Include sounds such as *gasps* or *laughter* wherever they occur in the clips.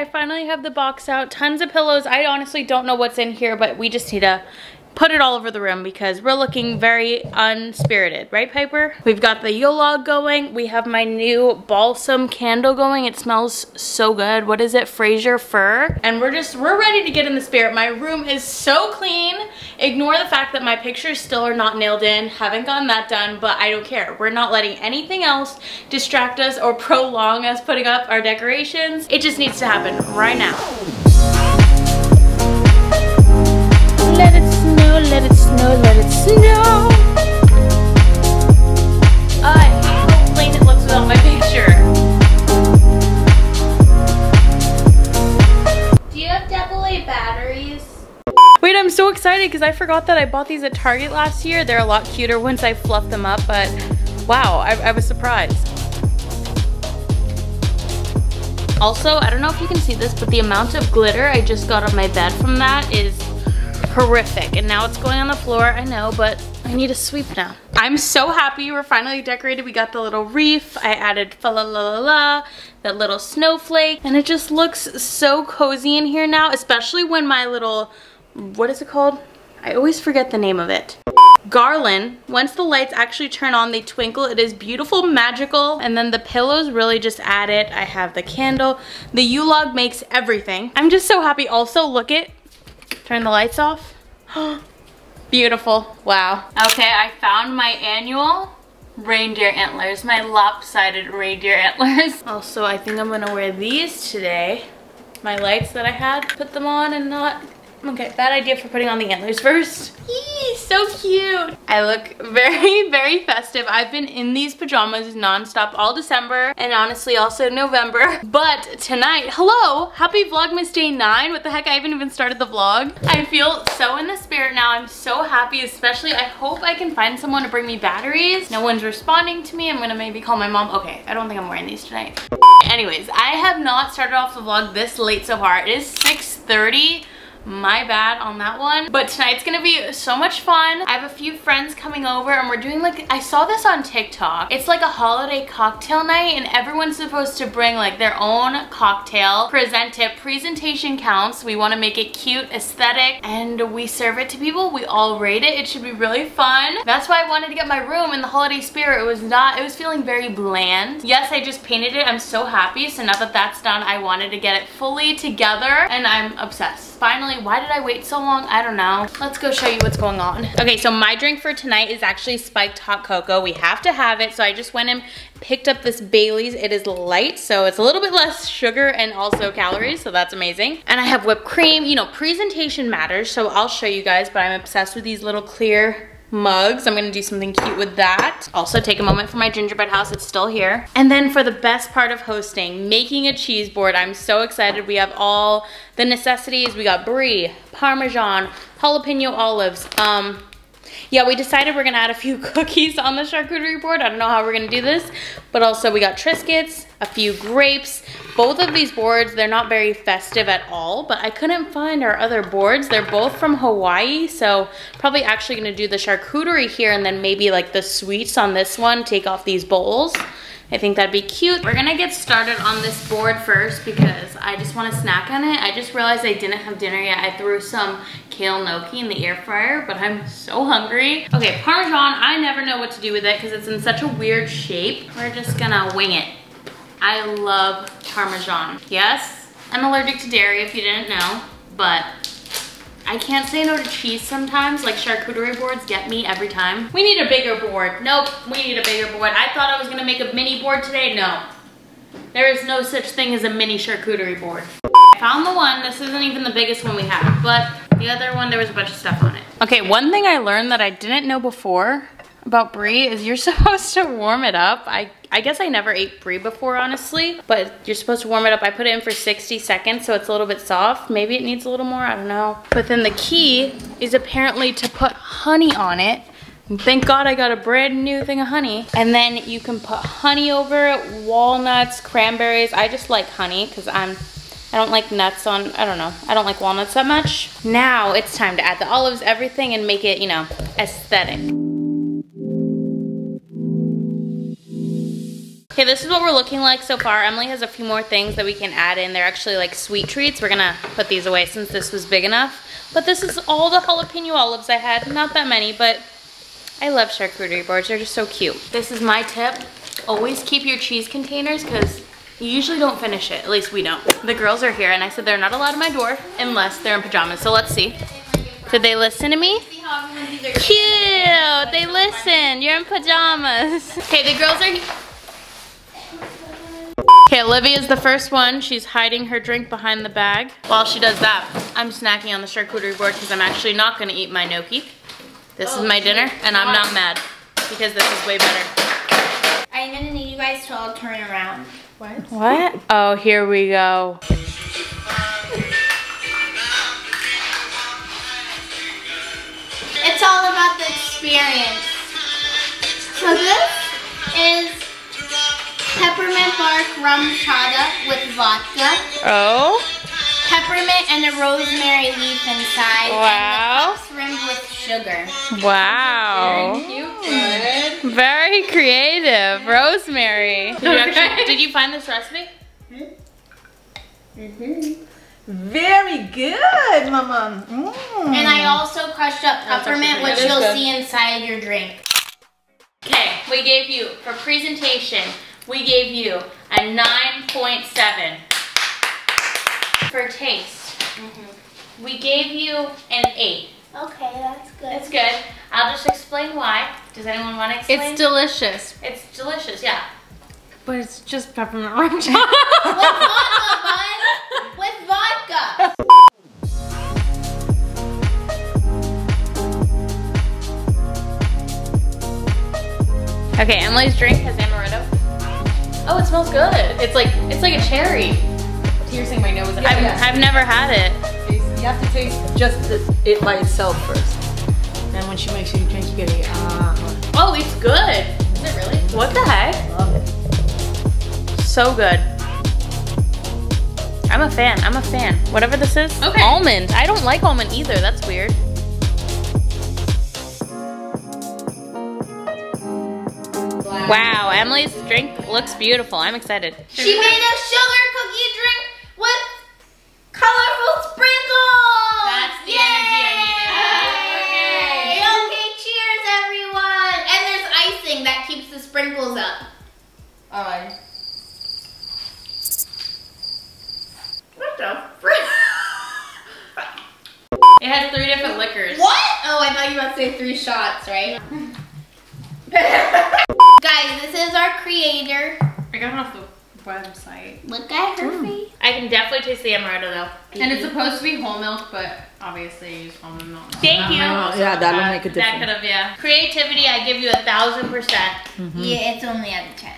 I finally have the box out. Tons of pillows. I honestly don't know what's in here, but we just need to put it all over the room because we're looking very unspirited, right Piper? We've got the Yule log going. We have my new balsam candle going. It smells so good. What is it? Fraser fir. And we're just, we're ready to get in the spirit. My room is so clean. Ignore the fact that my pictures still are not nailed in. Haven't gotten that done, but I don't care. We're not letting anything else distract us or prolong us putting up our decorations. It just needs to happen right now. Excited because I forgot that I bought these at Target last year. They're a lot cuter once I fluff them up, but wow, I, I was surprised. Also, I don't know if you can see this, but the amount of glitter I just got on my bed from that is horrific. And now it's going on the floor, I know, but I need a sweep now. I'm so happy we're finally decorated. We got the little reef. I added fa la la la la, that little snowflake, and it just looks so cozy in here now, especially when my little, what is it called? I always forget the name of it. Garland, once the lights actually turn on, they twinkle. It is beautiful, magical, and then the pillows really just add it. I have the candle. The Yule-log makes everything. I'm just so happy. Also, look it, Turn the lights off. *gasps* Beautiful. Wow. Okay, I found my annual reindeer antlers, my lopsided reindeer antlers. *laughs* Also, I think I'm gonna wear these today. My lights that I had, put them on and not Okay, bad idea for putting on the antlers first. Eee, so cute. I look very, *laughs* very festive. I've been in these pajamas nonstop all December and honestly also November. *laughs* But tonight, hello, happy Vlogmas day nine. What the heck, I haven't even started the vlog. I feel so in the spirit now. I'm so happy, especially I hope I can find someone to bring me batteries. No one's responding to me. I'm gonna maybe call my mom. Okay, I don't think I'm wearing these tonight. *laughs* Anyways, I have not started off the vlog this late so far. It is 6.30 my bad on that one. But tonight's gonna be so much fun. I have a few friends coming over and we're doing like i saw this on tiktok. It's like a holiday cocktail night and everyone's supposed to bring like their own cocktail present it. Presentation counts. We want to make it cute aesthetic and we serve it to people. We all rate it. It should be really fun. That's why i wanted to get my room in the holiday spirit. It was not it was feeling very bland. Yes i just painted it. I'm so happy. So now that that's done i wanted to get it fully together and i'm obsessed. Finally, why did I wait so long? I don't know. Let's go show you what's going on. Okay, so my drink for tonight is actually spiked hot cocoa. We have to have it, so I just went and picked up this Bailey's. It is light, so it's a little bit less sugar and also calories, so that's amazing. And I have whipped cream. You know, presentation matters, so I'll show you guys, but I'm obsessed with these little clear mugs. I'm gonna do something cute with that. Also take a moment for my gingerbread house, it's still here. And then for the best part of hosting, making a cheese board. I'm so excited. We have all the necessities. We got brie, parmesan, jalapeno olives, um, yeah, we decided we're gonna add a few *laughs* cookies on the charcuterie board. I don't know how we're gonna do this, but also we got Triscuits, a few grapes. Both of these boards, they're not very festive at all, but I couldn't find our other boards. They're both from Hawaii, so probably actually gonna do the charcuterie here and then maybe like the sweets on this one, take off these bowls. I think that'd be cute. We're gonna get started on this board first because I just wanna snack on it. I just realized I didn't have dinner yet. I threw some kale gnocchi in the air fryer, but I'm so hungry. Okay, Parmesan, I never know what to do with it because it's in such a weird shape. We're just gonna wing it. I love Parmesan. Yes, I'm allergic to dairy if you didn't know, but I can't say no to cheese sometimes, like charcuterie boards get me every time. We need a bigger board. Nope, we need a bigger board. I thought I was gonna make a mini board today. No, there is no such thing as a mini charcuterie board. I found the one, this isn't even the biggest one we have, but the other one, there was a bunch of stuff on it. Okay, one thing I learned that I didn't know before about brie is you're *laughs* supposed to warm it up. I, I guess I never ate brie before, honestly, but you're supposed to warm it up. I put it in for 60 seconds, so it's a little bit soft. Maybe it needs a little more, I don't know. But then the key is apparently to put honey on it Thank God I got a brand new thing of honey. And then you can put honey over it, walnuts, cranberries. I just like honey because I'm, I don't like nuts on, I don't know. I don't like walnuts that much. Now it's time to add the olives, everything, and make it, you know, aesthetic. Okay, this is what we're looking like so far. Emily has a few more things that we can add in. They're actually like sweet treats. We're gonna put these away since this was big enough. But this is all the jalapeno olives I had. Not that many, but I love charcuterie boards. They're just so cute. This is my tip. Always keep your cheese containers because you usually don't finish it. At least we don't. The girls are here and I said they're not allowed in my door unless they're in pajamas. So let's see. Did they listen to me? Cute. They listened. You're in pajamas. Okay, the girls are Okay, Olivia's the first one. She's hiding her drink behind the bag. While she does that, I'm snacking on the charcuterie board because I'm actually not gonna eat my gnocchi. This is my oh, dinner, and I'm not mad because this is way better. I'm gonna need you guys to all turn around. What? What? Oh, here we go. It's all about the experience. So this is peppermint bark RumChata with vodka, Oh, peppermint and a rosemary leaf inside, Wow. and the rimmed with sugar. wow. Cute. Good. Very creative. Rosemary. Did you, actually, *laughs* did you find this recipe? Very good, Mama. Mm. And I also crushed up peppermint, which you'll That is see inside your drink. Okay, we gave you, for presentation, we gave you a 9.7. For taste, mm-hmm. we gave you an 8. Okay, that's good. It's good. I'll just explain why. Does anyone want to explain? It's delicious, It's delicious, yeah. but it's just peppermint rum *laughs* With vodka, bud. With vodka. Okay, Emily's drink has amaretto. Oh, it smells good. It's like it's like a cherry. Piercing my nose. I've, I've never had it. You have to taste just the, it by itself first. Then when she makes you drink, you get a ah. Oh, it's good. Is it really? What the heck? love it. So good. I'm a fan. I'm a fan. Whatever this is. Okay. Almond. I don't like almond either. That's weird. Wow, Emily's drink looks beautiful. I'm excited. She made a sugar cookie drink with colorful sprinkles. That's the Yay! energy I needed. Okay, cheers, everyone. And there's icing that keeps the sprinkles up. Oh, Alright. What the frick? It has three different liquors. What? Oh, I thought you were about to say three shots, right? *laughs* Guys, this is our creator. I got it off the website. Look at her hmm. face. I can definitely taste the amaretto though. And it's supposed to be whole milk, but obviously I use almond milk. Thank you. Oh, yeah, that'll make a difference. That could difference. have, yeah. Creativity, I give you a thousand percent. Mm-hmm. Yeah, it's only out of 10.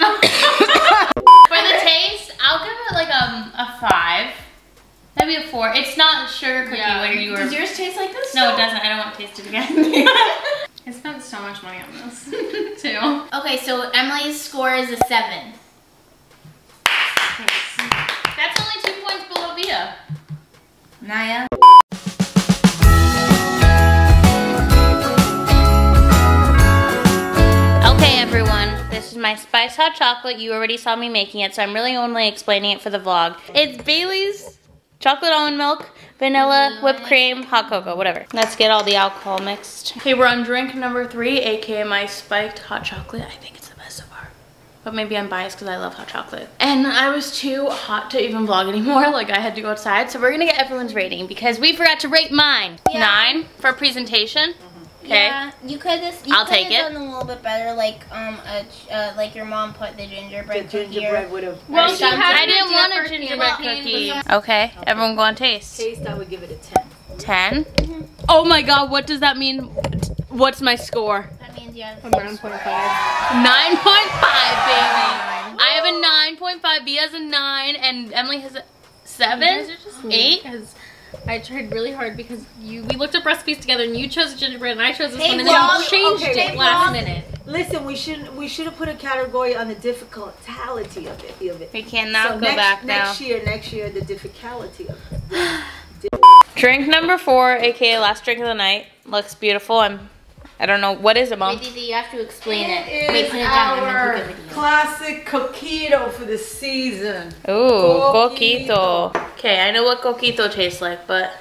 *laughs* For the *laughs* taste, I'll give it like a, a five. Maybe a four. It's not sugar cookie Yeah. where you were. Does yours taste like this? No, it doesn't. I don't want to taste it again. *laughs* I spent so much money on this *laughs* too. Okay, so Emily's score is a 7. That's only two points below Vita. Nya? Okay, everyone. This is my spice hot chocolate. You already saw me making it, so I'm really only explaining it for the vlog. It's Bailey's chocolate almond milk, vanilla, whipped cream, hot cocoa, whatever. Let's get all the alcohol mixed. Okay, we're on drink number three, aka my spiked hot chocolate. I think it's the best so far. But maybe I'm biased because I love hot chocolate. And I was too hot to even vlog anymore. *laughs* Like I had to go outside. So we're gonna get everyone's rating because we forgot to rate mine. Yeah. Nine for presentation. Okay. Yeah, you could just. You I'll could take have it. done a little bit better, like um, a, uh, like your mom put the The gingerbread cookie. gingerbread would have. Well, she had I didn't want for a gingerbread candy. cookie. Okay, everyone go on taste. taste, I would give it a 10. 10. Mm-hmm. Oh my god, what does that mean? What's my score? that means you have. 9.5. 9.5, baby. I have a 9.5, B has a 9, and Emily has a 7? 8? I tried really hard because you we looked up recipes together and you chose gingerbread and I chose this Hey, one and then vlog. you changed Okay, it last minute. Listen, we shouldn't. We should have put a category on the difficulty of it. Of it. We cannot So go next, back now. next year, next year, the difficulty of it. *sighs* Drink number four, aka last drink of the night. Looks beautiful. I'm. I don't know what is it, mom. Wait, you have to explain it. It Wait, put it down and then our take classic coquito for the season. Ooh, Coquito. coquito. Okay, I know what coquito tastes like, but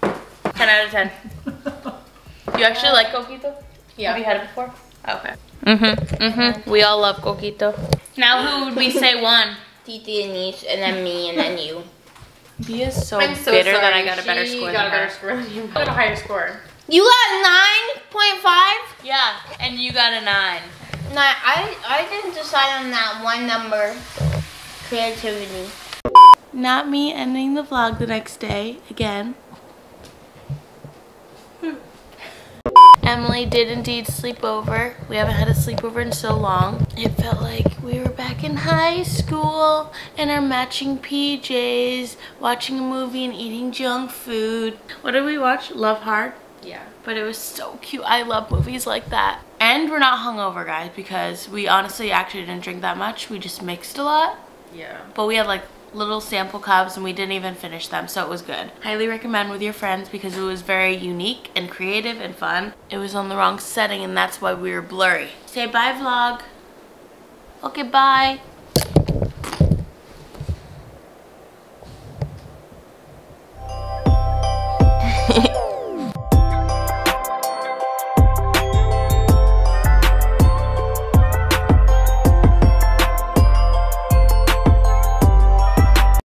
10 out of 10. *laughs* You actually like coquito? Yeah. Have you had it before? Okay. Mm-hmm, mm-hmm. We all love coquito. Now who would we say *laughs* won? Titi and Nish, and then me, and then you. He is so, I'm so bitter sorry. that I got a better She score got than a better her. score you. Got a higher score. You got 9.5? Yeah, and you got a 9. No, I, I didn't decide on that one number. Creativity. Not me ending the vlog the next day again. Hmm. Emily did indeed sleep over. We haven't had a sleepover in so long. It felt like we were back in high school in our matching PJs, watching a movie and eating junk food. What did we watch? Love Hard? Yeah. But it was so cute. I love movies like that. And we're not hungover, guys, because we honestly actually didn't drink that much. We just mixed a lot. Yeah. But we had like little sample cups and we didn't even finish them, so it was good. Highly recommend with your friends because it was very unique and creative and fun. It was on the wrong setting and that's why we were blurry. Say bye vlog. Okay, bye.